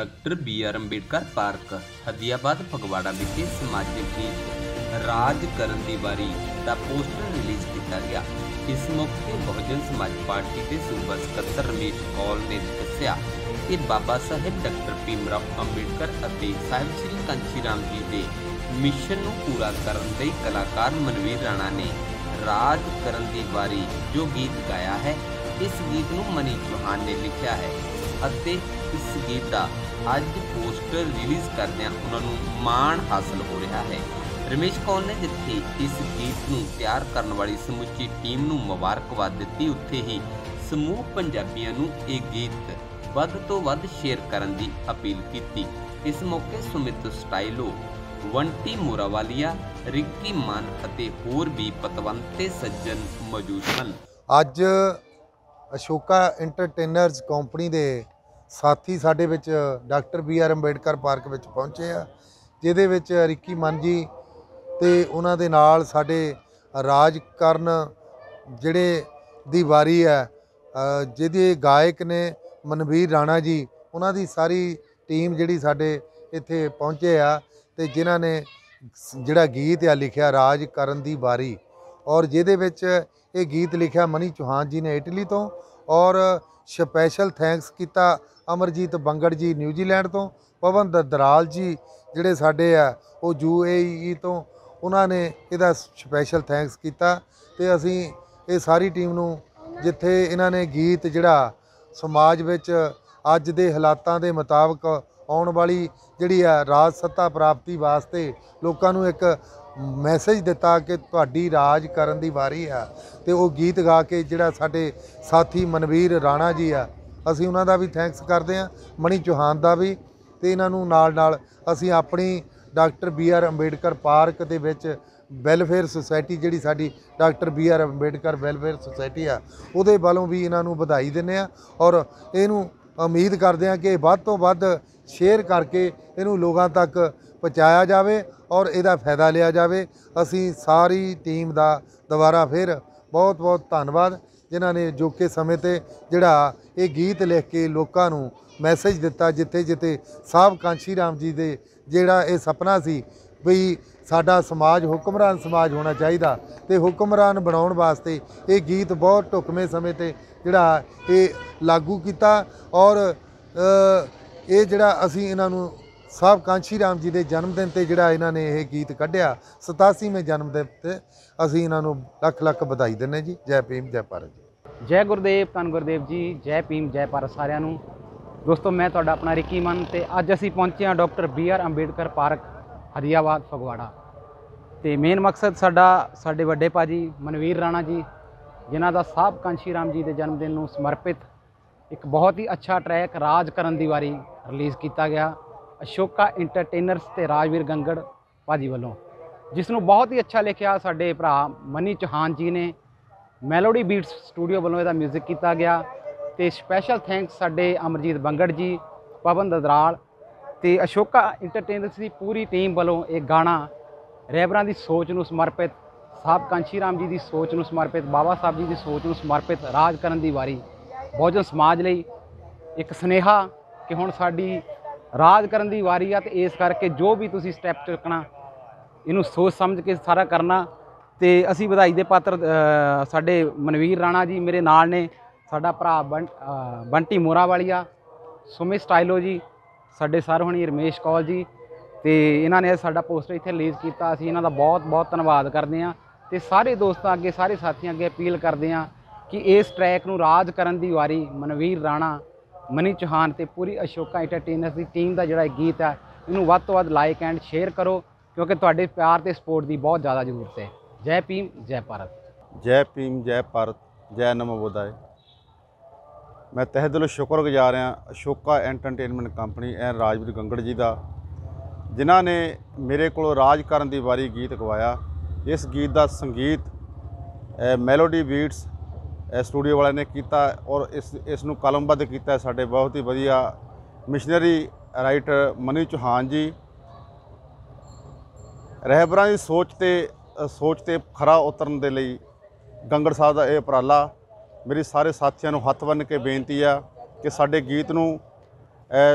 Doctor B R Ambedkar park, Hadiabad, Phagwara ਵਿਖੇ ਸਮਾਜਿਕ ਗੀਤ ਰਾਜ ਕਰਨ ਦੀ ਵਾਰੀ ਦਾ ਪੋਸਟਰ ਰਿਲੀਜ਼ ਕੀਤਾ ਗਿਆ। ਇਸ ਮੌਕੇ ਬਹੁਜਨ ਸਮਾਜ ਪਾਰਟੀ ਦੇ ਸੂਬਾ ਸਕੱਤਰ ਰਮੇਸ਼ ਕੌਲ ਨੇ ਦੱਸਿਆ ਕਿ ਬਾਬਾ ਸਾਹਿਬ ਡਾਕਟਰ ਭੀਮਰਾਓ ਅੰਬੇਡਕਰ ਅਤੇ ਸਾਹਿਬ ਸ੍ਰੀ ਕਾਂਚੀ ਰਾਮ ਜੀ ਦੇ ਮਿਸ਼ਨ ਨੂੰ ਪੂਰਾ ਕਰਨ ਲਈ ਕਲਾਕਾਰ ਮਨਵੀਰ ਰਾਣਾ ਨੇ ਰਾਜ ਕਰਨ ਦੀ ਵਾਰੀ ਜੋ ਗੀਤ ਗਾਇਆ ਹੈ, ਇਸ ਗੀਤ ਨੂੰ ਮਨੀ ਚੌਹਾਨ ਨੇ ਲਿਖਿਆ ਹੈ। ਅਤੇ ਇਸ ਗੀਤ ਦਾ ਅੱਜ ਪੋਸਟਰ ਰਿਲੀਜ਼ ਕਰਦਿਆਂ ਉਹਨਾਂ ਨੂੰ ਮਾਣ ਹਾਸਲ ਹੋ ਰਿਹਾ ਹੈ। ਰਮੇਸ਼ ਕੌਲ ਨੇ ਜਿੱਥੇ ਇਸ ਗੀਤ ਨੂੰ ਤਿਆਰ ਕਰਨ ਵਾਲੀ ਸਮੁੱਚੀ ਟੀਮ ਨੂੰ ਮੁਬਾਰਕਬਾਦ ਦਿੱਤੀ, ਉੱਥੇ ਹੀ ਸਮੂਹ ਪੰਜਾਬੀਆਂ ਨੂੰ ਇਹ ਗੀਤ ਵੱਧ ਤੋਂ ਵੱਧ ਸ਼ੇਅਰ ਕਰਨ ਦੀ ਅਪੀਲ ਕੀਤੀ। ਇਸ ਮੌਕੇ ਸੁਮਿਤ ਸਟਾਈਲੋ, ਵੰਟੀ ਮੋਰਾਵਾਲੀਆ, ਰਿੱਕੀ ਮਾਨ ਅਤੇ ਹੋਰ ਵੀ ਪਤਵੰਤੇ ਸੱਜਣ ਮੌਜੂਦ ਸਨ। ਅੱਜ ਅਸ਼ੋਕਾ ਐਂਟਰਟੇਨਰਸ ਕੰਪਨੀ ਦੇ ਸਾਥੀ ਸਾਡੇ ਵਿੱਚ doctor B R Ambedkar park ਵਿੱਚ ਪਹੁੰਚੇ ਆ, ਜਿਹਦੇ ਵਿੱਚ ਰਿੱਕੀ ਮਨ ਜੀ ਤੇ ਉਹਨਾਂ ਦੇ ਨਾਲ ਸਾਡੇ ਰਾਜ ਕਰਨ ਜਿਹੜੇ ਦੀ ਵਾਰੀ ਹੈ ਜਿਹਦੇ ਗਾਇਕ ਨੇ ਮਨਵੀਰ ਰਾਣਾ ਜੀ, ਉਹਨਾਂ ਦੀ ਸਾਰੀ ਟੀਮ ਜਿਹੜੀ ਸਾਡੇ ਇੱਥੇ ਪਹੁੰਚੇ ਆ ਤੇ ਜਿਨ੍ਹਾਂ ਨੇ ਜਿਹੜਾ ਗੀਤ ਆ ਲਿਖਿਆ ਰਾਜ ਕਰਨ ਦੀ ਵਾਰੀ। ਔਰ ਜਿਹਦੇ ਵਿੱਚ ਇਹ ਗੀਤ ਲਿਖਿਆ ਮਨੀ ਚੌਹਾਨ ਜੀ ਨੇ ਇਟਲੀ ਤੋਂ ਔਰ ਸਪੈਸ਼ਲ ਥੈਂਕਸ ਕੀਤਾ ਅਮਰਜੀਤ ਬੰਗੜ ਜੀ ਨਿਊਜ਼ੀਲੈਂਡ ਤੋਂ, ਪਵਨ ਦ- ਦਰਾਲ ਜੀ ਜਿਹੜੇ ਸਾਡੇ ਆ, ਉਹ ਯੂਏਈ ਤੋਂ, ਉਹਨਾਂ ਨੇ ਇਹਦਾ ਸਪੈਸ਼ਲ ਥੈਂਕਸ ਕੀਤਾ ਤੇ ਅਸੀਂ ਇਹ ਸਾਰੀ ਟੀਮ ਨੂੰ ਜਿੱਥੇ ਇਹਨਾਂ ਨੇ ਗੀਤ ਜਿਹੜਾ ਸਮਾਜ ਵਿੱਚ ਅੱਜ ਦੇ ਹਾਲਾਤਾਂ ਦੇ ਮੁਤਾਬਕ ਆਉਣ ਵਾਲੀ ਜਿਹੜੀ ਆ ਰਾਜ ਸੱਤਾ ਪ੍ਰਾਪਤੀ ਵਾਸਤੇ ਲੋਕਾਂ ਨੂੰ ਇੱਕ ਮੈਸੇਜ ਦਿੱਤਾ ਕਿ ਤੁਹਾਡੀ ਰਾਜ ਕਰਨ ਦੀ ਵਾਰੀ ਆ ਤੇ ਉਹ ਗੀਤ ਗਾ ਕੇ ਜਿਹੜਾ ਸਾਡੇ ਸਾਥੀ ਮਨਵੀਰ ਰਾਣਾ ਜੀ ਆ, ਅਸੀਂ ਉਹਨਾਂ ਦਾ ਵੀ ਥੈਂਕਸ ਕਰਦੇ ਆ ਮਣੀ ਚੌਹਾਨ ਦਾ ਵੀ ਤੇ ਇਹਨਾਂ ਨੂੰ ਨਾਲ ਨਾਲ ਅਸੀਂ ਆਪਣੀ doctor B R Ambedkar park ਦੇ ਵਿੱਚ ਵੈਲਫੇਅਰ ਸੁਸਾਇਟੀ ਜਿਹੜੀ ਸਾਡੀ doctor B R Ambedkar welfare society ਆ, ਉਹਦੇ ਵੱਲੋਂ ਵੀ ਇਹਨਾਂ ਨੂੰ ਵਧਾਈ ਦਿੰਦੇ ਆ ਔਰ ਇਹਨੂੰ ਉਮੀਦ ਕਰਦੇ ਆ ਕਿ ਵੱਧ ਤੋਂ ਵੱਧ ਸ਼ੇਅਰ ਕਰਕੇ ਇਹਨੂੰ ਲੋਕਾਂ ਤੱਕ ਪਹੁੰਚਾਇਆ ਜਾਵੇ ਔਰ ਇਹਦਾ ਫਾਇਦਾ ਲਿਆ ਜਾਵੇ। ਅਸੀਂ ਸਾਰੀ ਟੀਮ ਦਾ ਦੁਬਾਰਾ ਫਿਰ ਬਹੁਤ ਬਹੁਤ ਧੰਨਵਾਦ। ਜਿਨ੍ਹਾਂ ਨੇ ਜੋਕੇ ਸਮੇਂ ਤੇ ਜਿਹੜਾ ਇਹ ਗੀਤ ਲਿਖ ਕੇ ਲੋਕਾਂ ਨੂੰ ਮੈਸੇਜ ਦਿੱਤਾ, ਜਿੱਥੇ ਜਿੱਥੇ ਸਾਹਿਬ ਕਾਂਸ਼ੀ ਰਾਮ ਜੀ ਦੇ ਜਿਹੜਾ ਇਹ ਸੁਪਨਾ ਸੀ ਵੀ ਸਾਡਾ ਸਮਾਜ ਹੁਕਮਰਾਨ ਸਮਾਜ ਹੋਣਾ ਚਾਹੀਦਾ ਤੇ ਹੁਕਮਰਾਨ ਬਣਾਉਣ ਵਾਸਤੇ ਇਹ ਗੀਤ ਬਹੁਤ ਢੁਕਵੇਂ ਸਮੇਂ ਤੇ ਜਿਹੜਾ ਇਹ ਲਾਗੂ ਕੀਤਾ ਔਰ ਇਹ ਜਿਹੜਾ ਅਸੀਂ ਇਹਨਾਂ ਨੂੰ ਸਾਹਿਬ ਕਾਂਸ਼ੀ ਰਾਮ ਜੀ ਦੇ ਜਨਮ ਦਿਨ ਤੇ ਜਿਹੜਾ ਇਹਨਾਂ ਨੇ ਇਹ ਗੀਤ ਕੱਢਿਆ 87ਵੇਂ ਜਨਮ ਦਿਨ ਤੇ ਅਸੀਂ ਇਹਨਾਂ ਨੂੰ ਲੱਖ ਲੱਖ ਵਧਾਈ ਦਿੰਦੇ ਜੀ। ਜੈ ਭੀਮ, ਜੈ ਭਾਰਤ ਜੀ। ਜੈ ਗੁਰਦੇਵ, ਧੰਨ ਗੁਰਦੇਵ ਜੀ, ਜੈ ਭੀਮ, ਜੈ ਭਾਰਤ ਸਾਰਿਆਂ ਨੂੰ। ਦੋਸਤੋ, ਮੈਂ ਤੁਹਾਡਾ ਆਪਣਾ ਰਿੱਕੀ ਮਨ ਤੇ ਅੱਜ ਅਸੀਂ ਪਹੁੰਚੇ ਹਾਂ doctor B R Ambedkar park Hariabad Phagwara. ਤੇ ਮੇਨ ਮਕਸਦ ਸਾਡਾ, ਸਾਡੇ ਵੱਡੇ ਭਾਜੀ ਮਨਵੀਰ ਰਾਣਾ ਜੀ, ਜਿਨ੍ਹਾਂ ਦਾ ਸਾਹਿਬ ਕਾਂਸ਼ੀ ਰਾਮ ਜੀ ਦੇ ਜਨਮ ਦਿਨ ਨੂੰ ਸਮਰਪਿਤ ਇੱਕ ਬਹੁਤ ਹੀ ਅੱਛਾ ਟਰੈਕ ਰਾਜ ਕਰਨ ਦੀ ਵਾਰੀ ਰਿਲੀਜ਼ ਕੀਤਾ ਗਿਆ। ਅਸ਼ੋਕਾ ਐਂਟਰਟੇਨਰਸ ਤੇ ਰਾਜਵੀਰ ਗੰਗੜ ਭਾਜੀ ਵੱਲੋਂ ਜਿਸ ਨੂੰ ਬਹੁਤ ਹੀ ਅੱਛਾ ਲਿਖਿਆ ਸਾਡੇ ਭਰਾ ਮਨੀ ਚੌਹਾਨ ਜੀ ਨੇ। ਮੈਲੋਡੀ ਬੀਟਸ ਸਟੂਡੀਓ ਵੱਲੋਂ ਇਹਦਾ 뮤직 ਕੀਤਾ ਗਿਆ ਤੇ ਸਪੈਸ਼ਲ ਥੈਂਕਸ ਸਾਡੇ ਅਮਰਜੀਤ ਬੰਗੜ ਜੀ, ਪਵਨ ਦਦਰਾਲ ਤੇ ਅਸ਼ੋਕਾ ਐਂਟਰਟੇਨਰਸ ਦੀ ਪੂਰੀ ਟੀਮ ਵੱਲੋਂ ਇਹ ਗਾਣਾ ਰਹਿਬਰਾਂ ਦੀ ਸੋਚ ਨੂੰ ਸਮਰਪਿਤ ਸਾਹਿਬ ਕਾਂਸ਼ੀ ਰਾਮ ਜੀ ਦੀ ਸੋਚ ਨੂੰ ਸਮਰਪਿਤ, ਬਾਬਾ ਸਾਹਿਬ ਜੀ ਦੀ ਸੋਚ ਨੂੰ ਸਮਰਪਿਤ ਰਾਜ ਕਰਨ ਦੀ ਵਾਰੀ। ਬਹੁਜਨ ਸਮਾਜ ਲਈ ਇੱਕ ਸਨੇਹਾ ਕਿ ਹੁਣ ਸਾਡੀ ਰਾਜ ਕਰਨ ਦੀ ਵਾਰੀ ਆ ਤੇ ਇਸ ਕਰਕੇ ਜੋ ਵੀ ਤੁਸੀਂ ਸਟੈਪ ਚੁੱਕਣਾ, ਇਹਨੂੰ ਸੋਚ ਸਮਝ ਕੇ ਸਾਰਾ ਕਰਨਾ ਤੇ ਅਸੀਂ ਵਧਾਈ ਦੇ ਪਾਤਰ ਸਾਡੇ ਮਨਵੀਰ ਰਾਣਾ ਜੀ ਮੇਰੇ ਨਾਲ ਨੇ, ਸਾਡਾ ਭਰਾ ਬੰ- ਬੰਟੀ ਮੋਰਾ ਵਾਲੀਆ ਸੁਮਿਤ ਸਟਾਈਲੋ ਜੀ, ਸਾਡੇ ਸਰ ਹੋਣੀ ਰਮੇਸ਼ ਕੌਲ ਜੀ ਤੇ ਇਹਨਾਂ ਨੇ ਸਾਡਾ ਪੋਸਟਰ ਇੱਥੇ ਰਿਲੀਜ਼ ਕੀਤਾ। ਅਸੀਂ ਇਹਨਾਂ ਦਾ ਬਹੁਤ ਬਹੁਤ ਧੰਨਵਾਦ ਕਰਦੇ ਹਾਂ ਤੇ ਸਾਰੇ ਦੋਸਤਾਂ ਅੱਗੇ, ਸਾਰੇ ਸਾਥੀਆਂ ਅੱਗੇ ਅਪੀਲ ਕਰਦੇ ਹਾਂ ਕਿ ਇਸ ਟਰੈਕ ਨੂੰ ਰਾਜ ਕਰਨ ਦੀ ਵਾਰੀ ਮਨਵੀਰ ਰਾਣਾ ਮਨੀ ਚੌਹਾਨ ਤੇ ਪੂਰੀ ਅਸ਼ੋਕਾ ਐਂਟਰਟੇਨਰਸ ਦੀ ਟੀਮ ਦਾ ਜਿਹੜਾ ਗੀਤ ਹੈ ਇਹਨੂੰ ਵੱਧ ਤੋਂ ਵੱਧ ਲਾਈਕ ਐਂਡ ਸ਼ੇਅਰ ਕਰੋ, ਕਿਉਂਕਿ ਤੁਹਾਡੇ ਪਿਆਰ ਤੇ ਸਪੋਰਟ ਦੀ ਬਹੁਤ ਜ਼ਿਆਦਾ ਜ਼ਰੂਰਤ ਹੈ। ਜੈ ਭੀਮ, ਜੈ ਭਾਰਤ। ਜੈ ਭੀਮ, ਜੈ ਭਾਰਤ, ਜੈ ਨਮੋ ਬੁੱਧਾਏ। ਮੈਂ ਤਹਿ ਦਿਲੋਂ ਸ਼ੁਕਰਗੁਜ਼ਾਰ ਹਾਂ Ashoka entertainment company and Rajveer Gangar ji ਦਾ, ਜਿਨ੍ਹਾਂ ਨੇ ਮੇਰੇ ਕੋਲੋਂ ਰਾਜ ਕਰਨ ਦੀ ਵਾਰੀ ਗੀਤ ਗਵਾਇਆ। ਇਸ ਗੀਤ ਦਾ ਸੰਗੀਤ ਮੈਲੋਡੀ ਬੀਟਸ ਸਟੂਡੀਓ ਵਾਲਿਆਂ ਨੇ ਕੀਤਾ ਔਰ ਇਸ ਇਸ ਨੂੰ ਕਲਮਬੱਧ ਕੀਤਾ ਸਾਡੇ ਬਹੁਤ ਹੀ ਵਧੀਆ ਮਿਸ਼ਨਰੀ ਰਾਈਟਰ ਮਨੀ ਚੌਹਾਨ ਜੀ। ਰਹਿਬਰਾਂ ਦੀ ਸੋਚ ਤੇ ਸੋਚ ਤੇ ਖਰਾ ਉਤਰਨ ਦੇ ਲਈ ਗੰਗੜ ਸਾਹਿਬ ਦਾ ਇਹ ਉਪਰਾਲਾ ਮੇਰੀ ਸਾਰੇ ਸਾਥੀਆਂ ਨੂੰ ਹੱਥ ਬੰਨ੍ਹ ਕੇ ਬੇਨਤੀ ਆ ਕਿ ਸਾਡੇ ਗੀਤ ਨੂੰ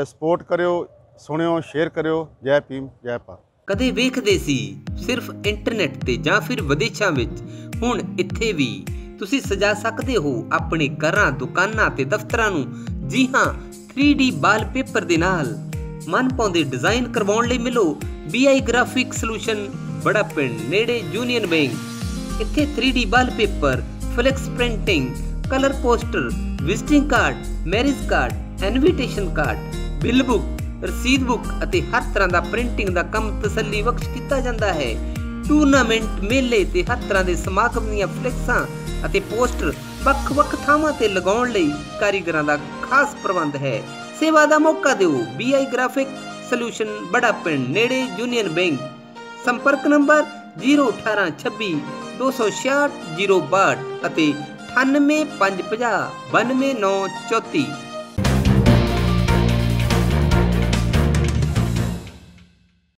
ਸਪੋਰਟ ਕਰਿਓ, ਸੁਣਿਓ, ਸ਼ੇਅਰ ਕਰਿਓ। ਜੈ ਭੀਮ, ਜੈ ਭਾਰਤ। ਕਦੇ ਵੇਖਦੇ ਸੀ ਸਿਰਫ ਇੰਟਰਨੈਟ ਤੇ ਜਾਂ ਫਿਰ ਵਿਦੇਸ਼ਾਂ ਵਿੱਚ, ਹੁਣ ਇੱਥੇ ਵੀ ਤੁਸੀਂ ਸਜਾ ਸਕਦੇ ਹੋ ਆਪਣੇ ਘਰਾਂ, ਦੁਕਾਨਾਂ ਤੇ ਦਫ਼ਤਰਾਂ ਨੂੰ। ਜੀ ਹਾਂ 3D ਵਾਲਪੇਪਰ ਦੇ ਨਾਲ। ਮਨ ਡਿਜ਼ਾਈਨ ਕਰਵਾਉਣ ਲਈ ਮਿਲੋ। BI ਗ੍ਰਾਫਿਕ ਸੋਲੂਸ਼ਨ ਬੜਾ ਪਿੰਡ, ਨੇੜੇ ਯੂਨੀਅਨ ਬੈਂਕ ਇੱਥੇ 3D wallpaper flex printing colour poster visiting card marriage card invitation card bill book ਰਸੀਦ ਬੁੱਕ ਅਤੇ ਹਰ ਤਰ੍ਹਾਂ ਦਾ ਪ੍ਰਿੰਟਿੰਗ ਦਾ ਕੰਮ ਤਸੱਲੀ ਬਖਸ਼ ਕੀਤਾ ਜਾਂਦਾ ਹੈ। ਟੂਰਨਾਮੈਂਟ ਮੇਲੇ ਤੇ ਹਰ ਦੇ ਸਮਾਗਮ ਦੀਆਂ ਫਲੈਕਸਾਂ ਅਤੇ ਪੋਸਟਰ ਵੱਖ-ਵੱਖ ਥਾਵਾਂ ਤੇ ਲਗਾਉਣ ਲਈ ਕਾਰੀਗਰਾਂ ਦਾ ਖਾਸ ਪ੍ਰਬੰਧ ਹੈ। ਸੇਵਾ ਦਾ ਮੌਕਾ ਦਿਓ। BI ਗ੍ਰਾਫਿਕ ਸੋਲੂਸ਼ਨ ਬੜਾ ਪਿੰਡ, ਨੇੜੇ ਯੂਨੀਅਨ ਬੈਂਕ ਸੰਪਰਕ ਨੰਬਰ 01826 266 062 ਅਤੇ 98550 92934